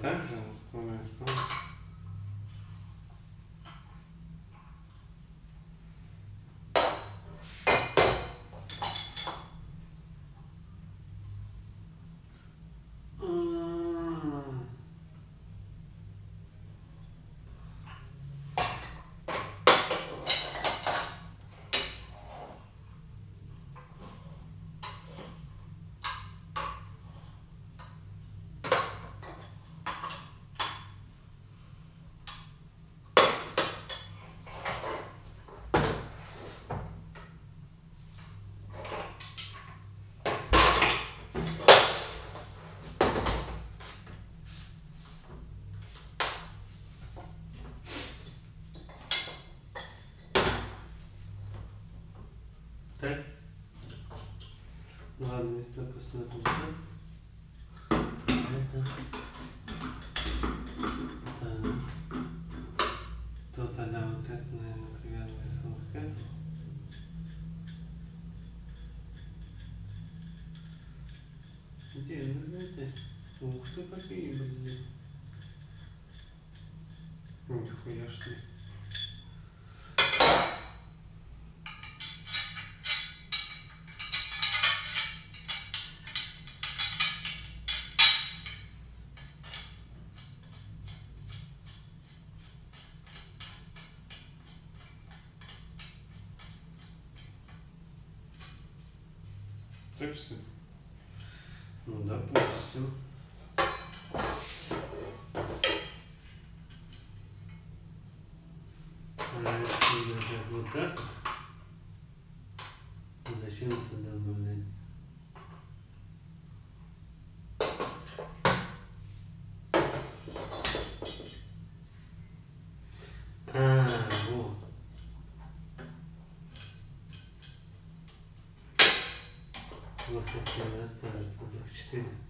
Ну, Ладно, если так да? Это... Это... То тогда вот это, наверное, привязывается вот к этому. Где, ну это... Ух ты, какие, блин. Нихуя что ли. Так что? Ну, допустим. 14 кубок 4.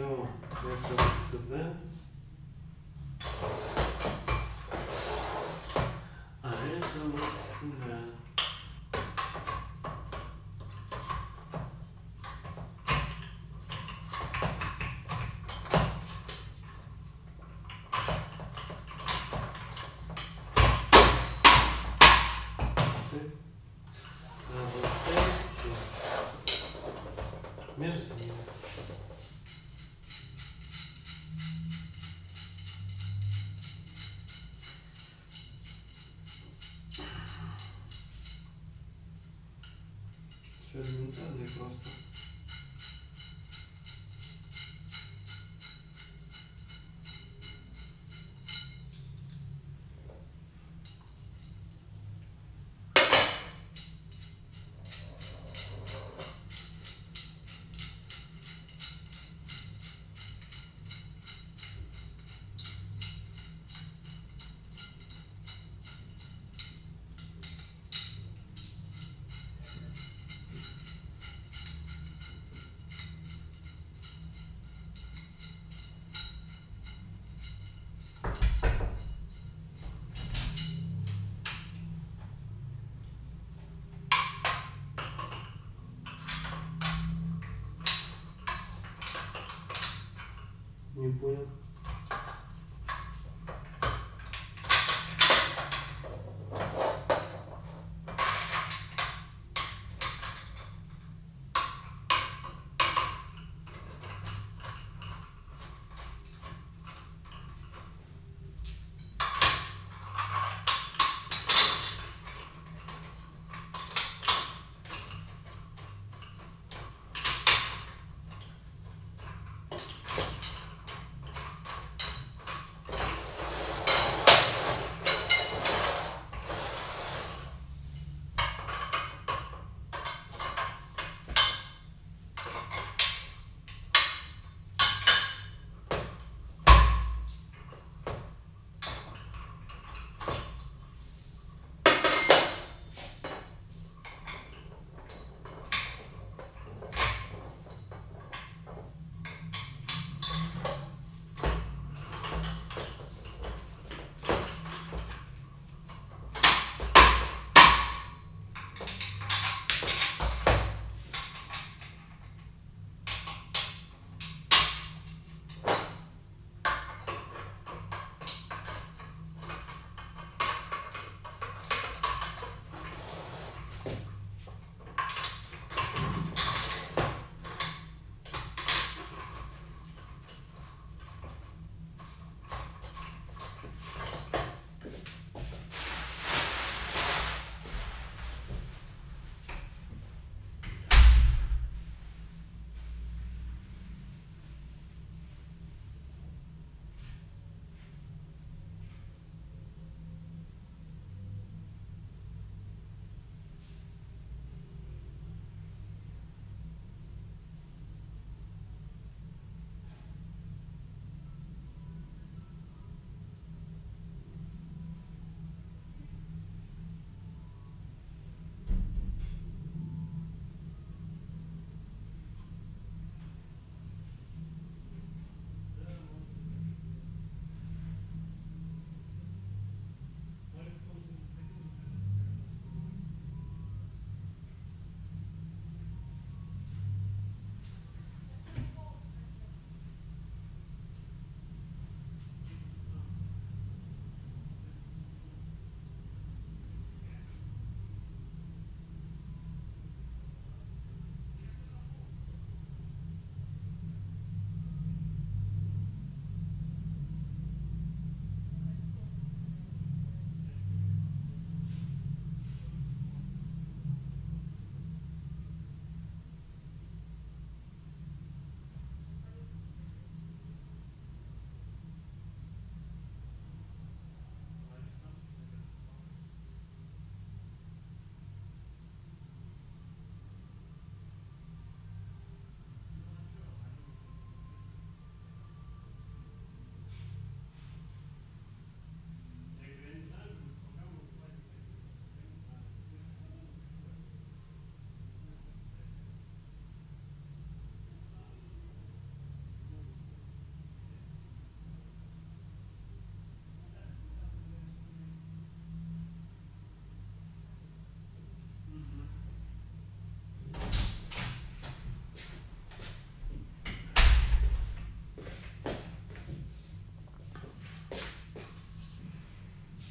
все это сюда. Все элементарно и просто. buenos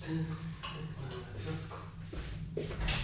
Let's go.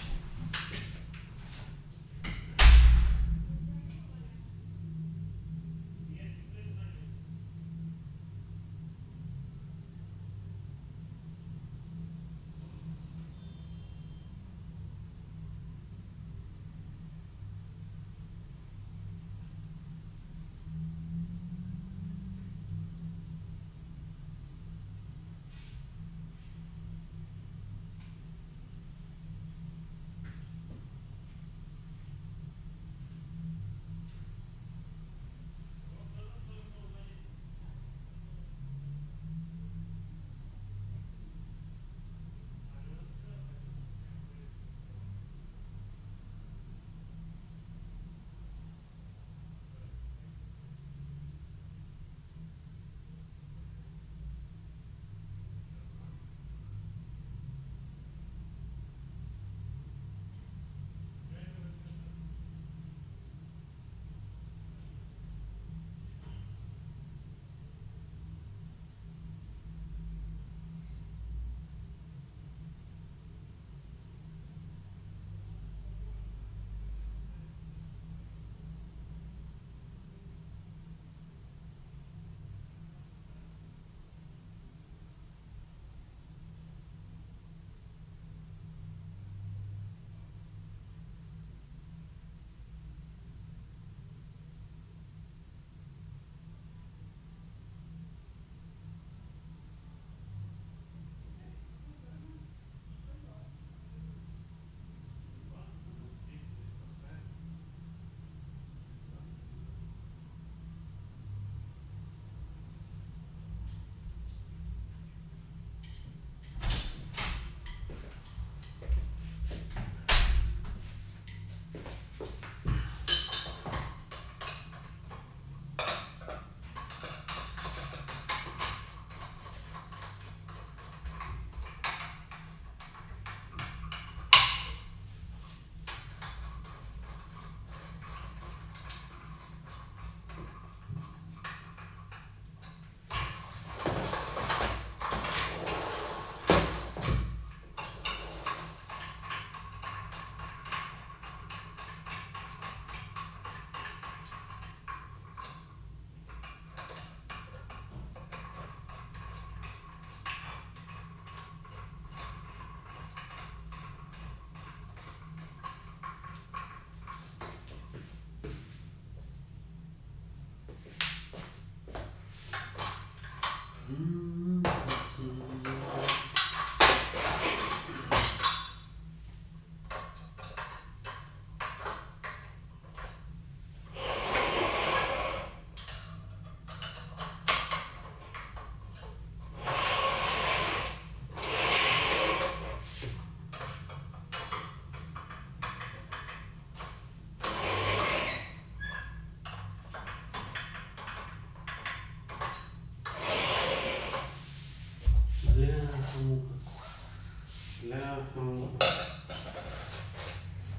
можно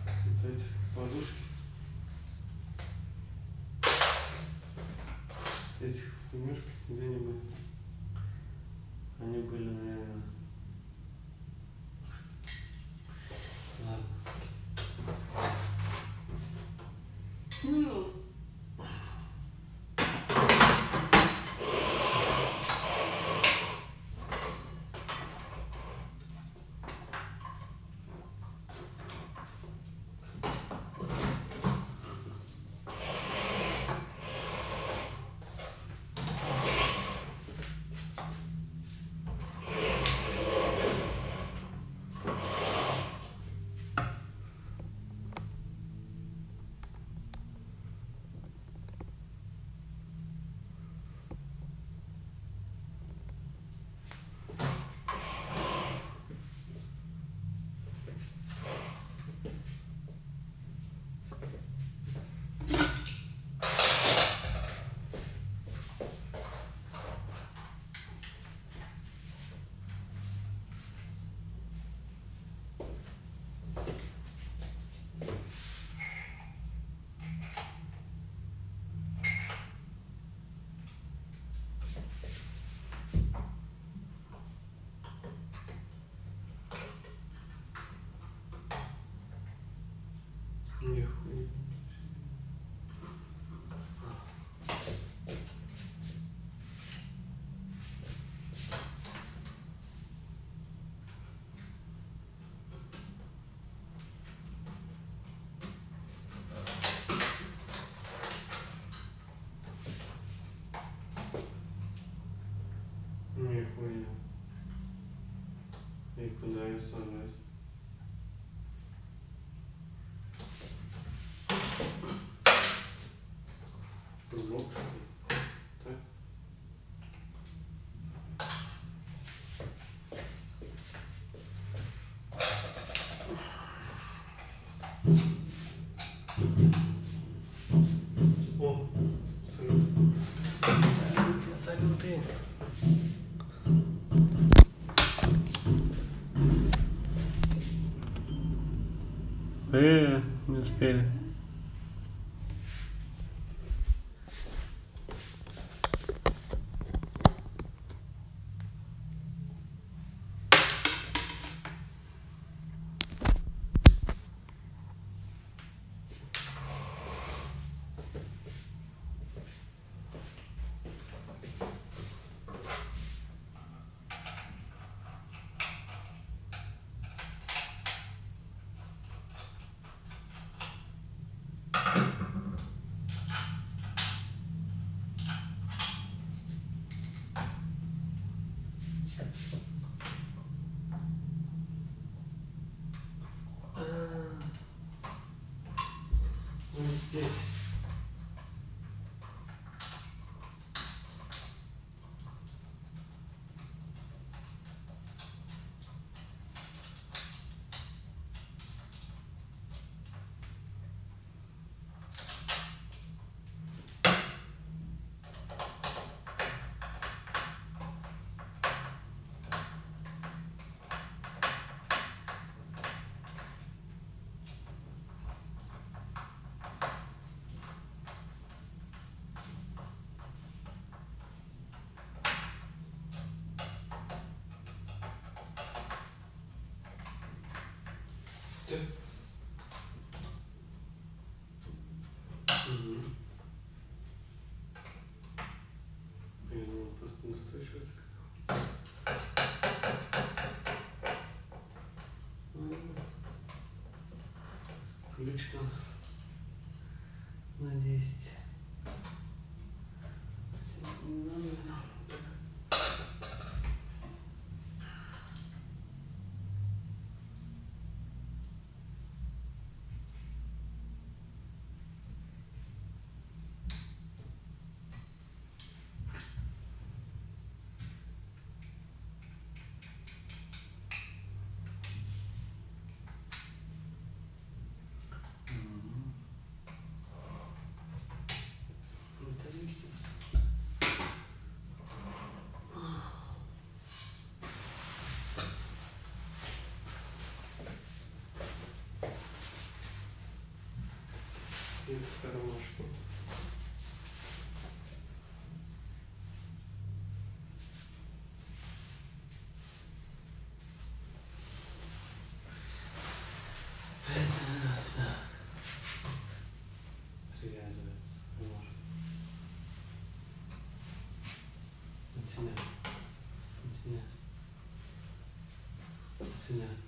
летать подушки этих немножко где-нибудь. equalize sunrise. It's been все. Лично. И в кармашке. Это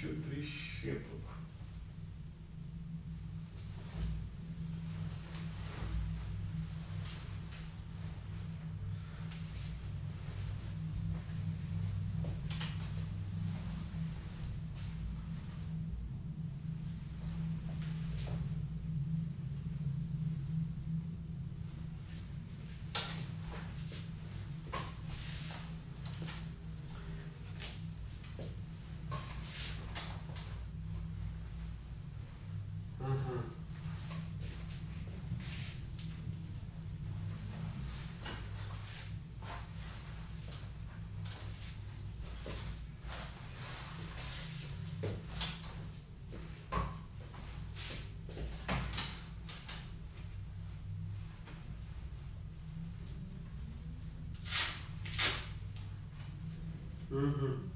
two. Mm-hmm.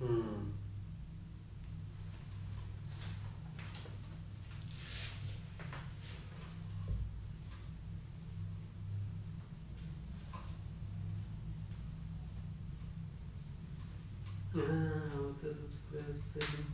Hum. Ah, outra coisas.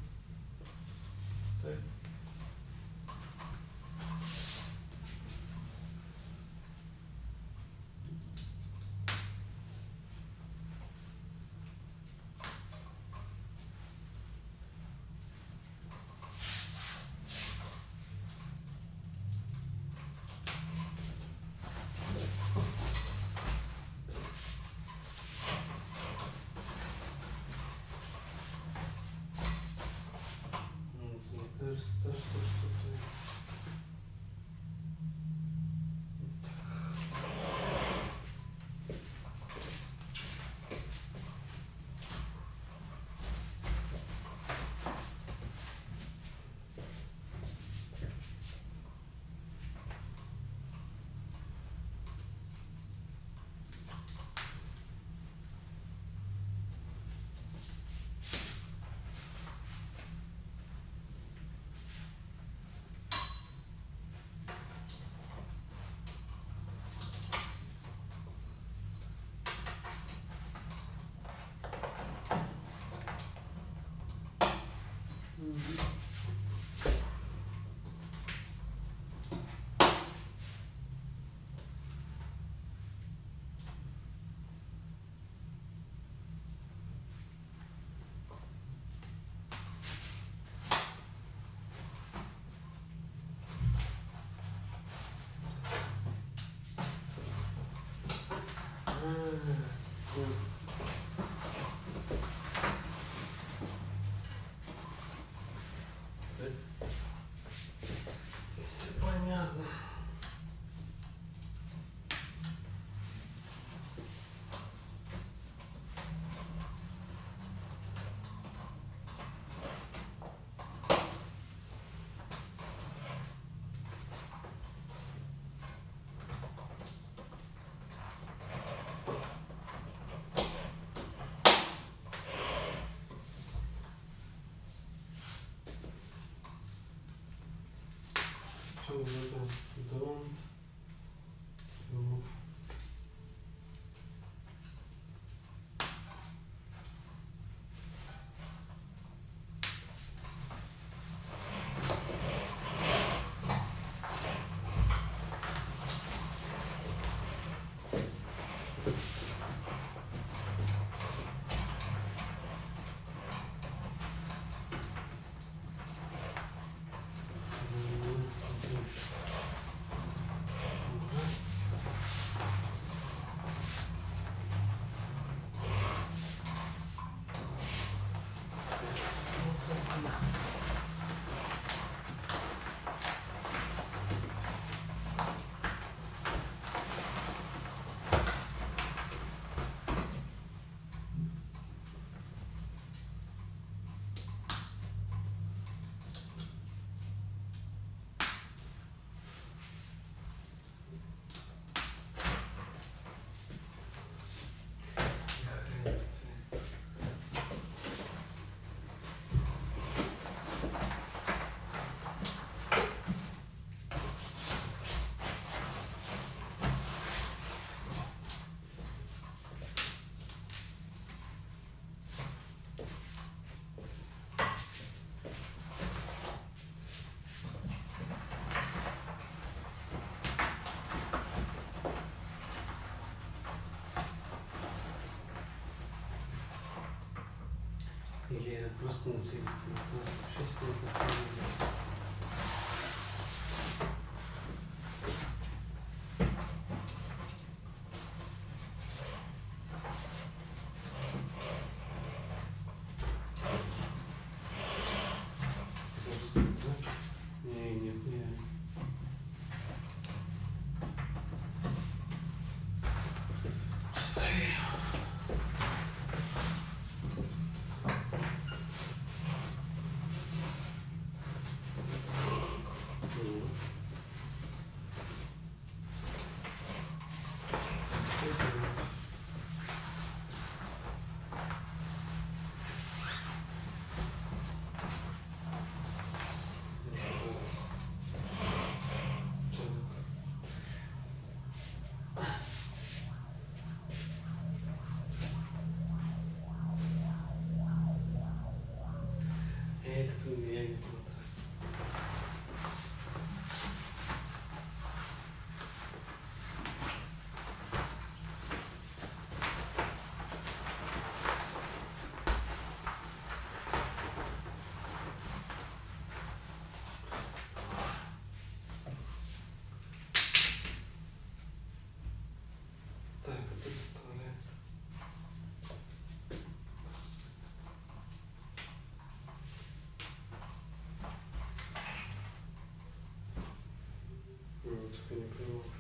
Cool. Что Я проснулся, и телефон. Шесть Ну, вот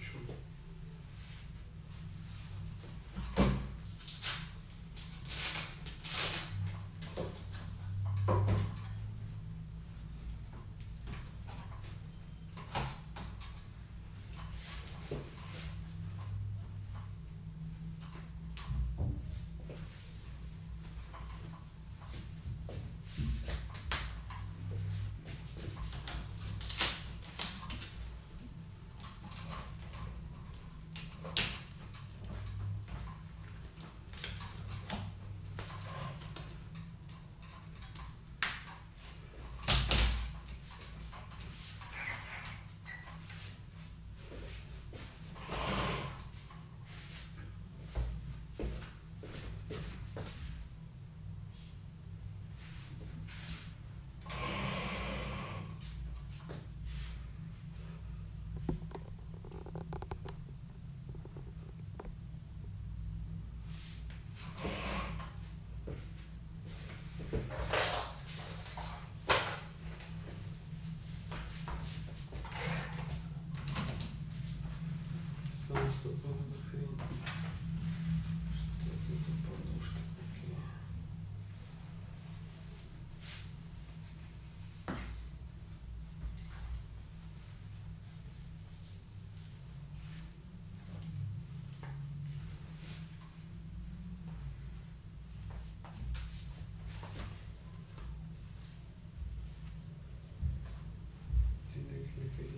Thank you.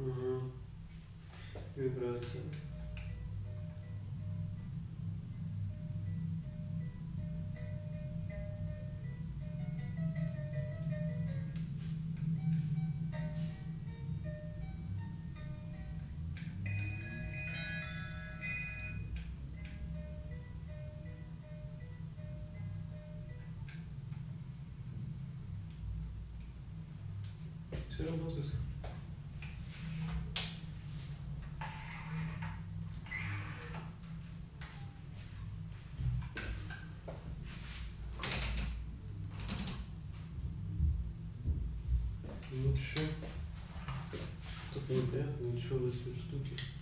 Ну, раз и нифига Все работает. Ну что? Тут неприятно, ничего, штуки. Подушки какие-то.